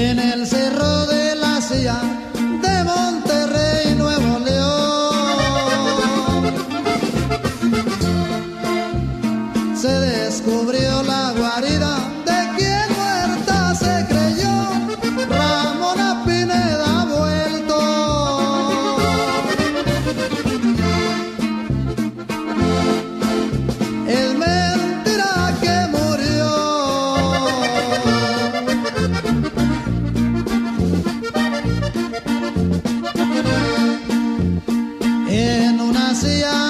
en el silla de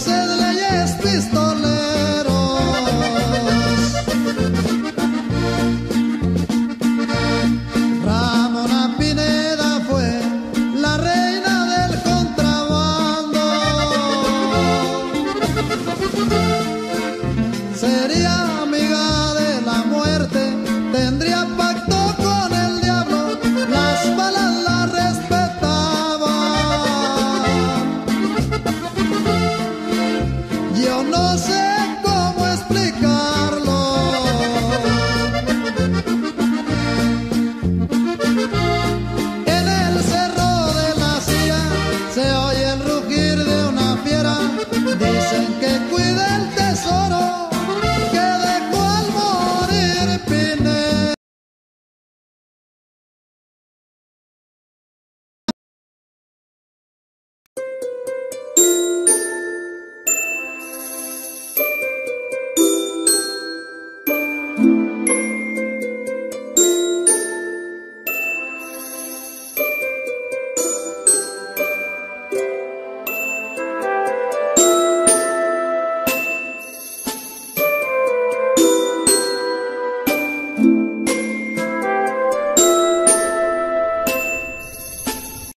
Say